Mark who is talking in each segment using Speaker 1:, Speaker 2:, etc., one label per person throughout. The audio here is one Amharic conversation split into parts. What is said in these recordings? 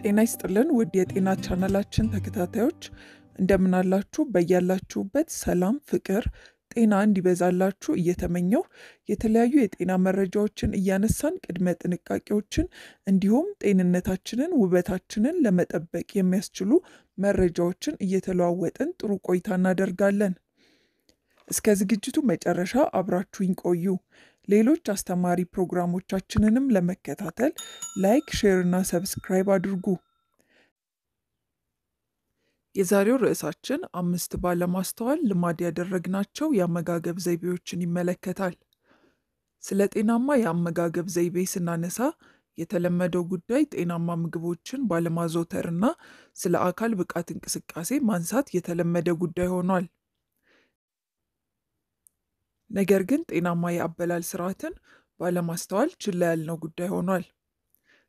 Speaker 1: ጤና ይስጥልን ውድ የጤና ቻናላችን ተከታታዮች እንደምን አላችሁ? በያላችሁበት ሰላም፣ ፍቅር፣ ጤና እንዲበዛላችሁ እየተመኘው የተለያዩ የጤና መረጃዎችን እያነሳን ቅድመ ጥንቃቄዎችን እንዲሁም ጤንነታችንን ውበታችንን ለመጠበቅ የሚያስችሉ መረጃዎችን እየተለዋወጥን ጥሩ ቆይታ እናደርጋለን። እስከ ዝግጅቱ መጨረሻ አብራችሁኝ ቆዩ። ሌሎች አስተማሪ ፕሮግራሞቻችንንም ለመከታተል like፣ share እና subscribe አድርጉ። የዛሬው ርዕሳችን አምስት ባለማስተዋል ልማድ ያደረግናቸው የአመጋገብ ዘይቤዎችን ይመለከታል። ስለ ጤናማ የአመጋገብ ዘይቤ ስናነሳ የተለመደው ጉዳይ ጤናማ ምግቦችን ባለማዘውተርና ስለ አካል ብቃት እንቅስቃሴ ማንሳት የተለመደ ጉዳይ ሆኗል። ነገር ግን ጤናማ የአበላል ስርዓትን ባለማስተዋል ችላ ያልነው ጉዳይ ሆኗል።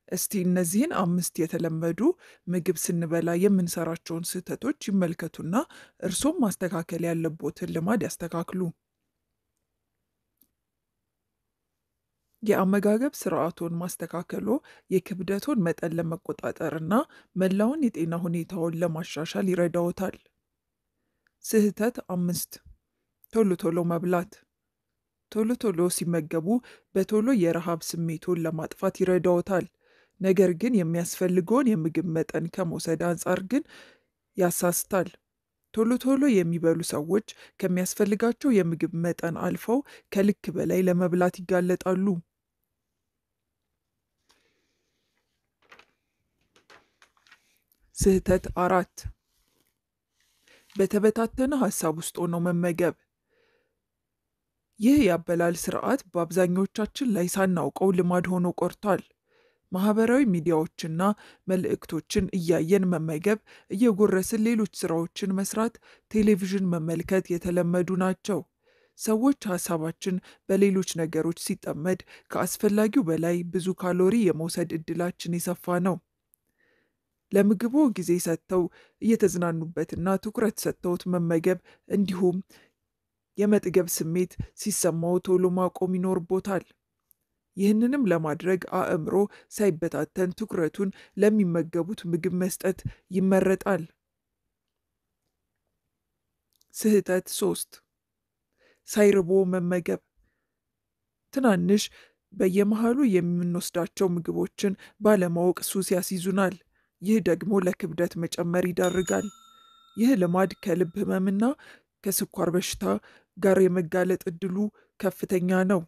Speaker 1: እስቲ እነዚህን አምስት የተለመዱ ምግብ ስንበላ የምንሰራቸውን ስህተቶች ይመልከቱና እርሶም ማስተካከል ያለቦትን ልማድ ያስተካክሉ። የአመጋገብ ስርዓቶን ማስተካከሎ የክብደቶን መጠን ለመቆጣጠርና መላውን የጤና ሁኔታውን ለማሻሻል ይረዳዎታል። ስህተት አምስት ቶሎ ቶሎ መብላት። ቶሎ ቶሎ ሲመገቡ በቶሎ የረሃብ ስሜቶን ለማጥፋት ይረዳዎታል። ነገር ግን የሚያስፈልገውን የምግብ መጠን ከመውሰድ አንጻር ግን ያሳስታል። ቶሎ ቶሎ የሚበሉ ሰዎች ከሚያስፈልጋቸው የምግብ መጠን አልፈው ከልክ በላይ ለመብላት ይጋለጣሉ። ስህተት አራት በተበታተነ ሀሳብ ውስጥ ሆነው መመገብ። ይህ የአበላል ስርዓት በአብዛኞቻችን ላይ ሳናውቀው ልማድ ሆኖ ቆርቷል። ማህበራዊ ሚዲያዎችና መልእክቶችን እያየን መመገብ፣ እየጎረስን ሌሎች ስራዎችን መስራት፣ ቴሌቪዥን መመልከት የተለመዱ ናቸው። ሰዎች ሀሳባችን በሌሎች ነገሮች ሲጠመድ ከአስፈላጊው በላይ ብዙ ካሎሪ የመውሰድ እድላችን የሰፋ ነው። ለምግቡ ጊዜ ሰጥተው እየተዝናኑበትና ትኩረት ሰጥተውት መመገብ እንዲሁም የመጥገብ ስሜት ሲሰማው ቶሎ ማቆም ይኖርቦታል። ይህንንም ለማድረግ አእምሮ ሳይበታተን ትኩረቱን ለሚመገቡት ምግብ መስጠት ይመረጣል። ስህተት ሶስት ሳይርቦ መመገብ። ትናንሽ በየመሃሉ የምንወስዳቸው ምግቦችን ባለማወቅ ሱስ ያስይዙናል። ይህ ደግሞ ለክብደት መጨመር ይዳርጋል። ይህ ልማድ ከልብ ህመምና ከስኳር በሽታ ጋር የመጋለጥ እድሉ ከፍተኛ ነው።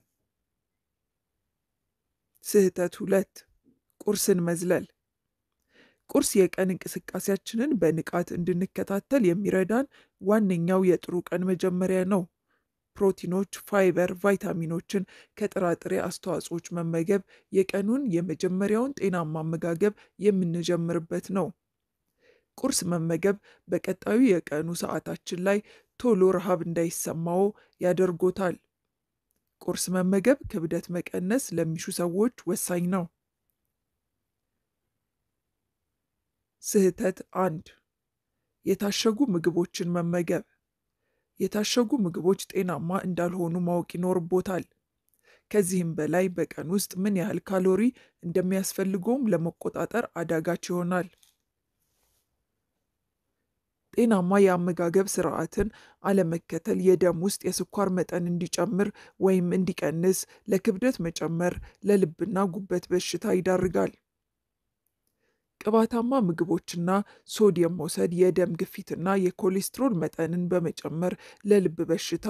Speaker 1: ስህተት ሁለት ቁርስን መዝለል። ቁርስ የቀን እንቅስቃሴያችንን በንቃት እንድንከታተል የሚረዳን ዋነኛው የጥሩ ቀን መጀመሪያ ነው። ፕሮቲኖች፣ ፋይበር፣ ቫይታሚኖችን ከጥራጥሬ አስተዋጽኦች መመገብ የቀኑን የመጀመሪያውን ጤናማ አመጋገብ የምንጀምርበት ነው። ቁርስ መመገብ በቀጣዩ የቀኑ ሰዓታችን ላይ ቶሎ ረሃብ እንዳይሰማዎ ያደርጎታል። ቁርስ መመገብ ክብደት መቀነስ ለሚሹ ሰዎች ወሳኝ ነው። ስህተት አንድ የታሸጉ ምግቦችን መመገብ። የታሸጉ ምግቦች ጤናማ እንዳልሆኑ ማወቅ ይኖርቦታል። ከዚህም በላይ በቀን ውስጥ ምን ያህል ካሎሪ እንደሚያስፈልገውም ለመቆጣጠር አዳጋች ይሆናል። ጤናማ የአመጋገብ ስርዓትን አለመከተል የደም ውስጥ የስኳር መጠን እንዲጨምር ወይም እንዲቀንስ፣ ለክብደት መጨመር፣ ለልብና ጉበት በሽታ ይዳርጋል። ቅባታማ ምግቦችና ሶዲየም መውሰድ የደም ግፊትና የኮሌስትሮል መጠንን በመጨመር ለልብ በሽታ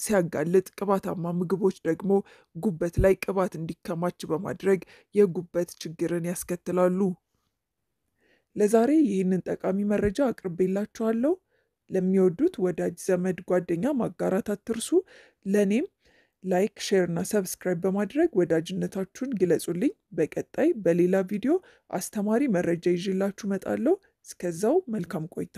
Speaker 1: ሲያጋልጥ፣ ቅባታማ ምግቦች ደግሞ ጉበት ላይ ቅባት እንዲከማች በማድረግ የጉበት ችግርን ያስከትላሉ። ለዛሬ ይህንን ጠቃሚ መረጃ አቅርቤላችኋለሁ። ለሚወዱት ወዳጅ ዘመድ፣ ጓደኛ ማጋራት አትርሱ። ለእኔም like፣ share እና subscribe በማድረግ ወዳጅነታችሁን ግለጹልኝ። በቀጣይ በሌላ ቪዲዮ አስተማሪ መረጃ ይዤላችሁ እመጣለሁ። እስከዛው መልካም ቆይታ